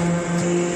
Música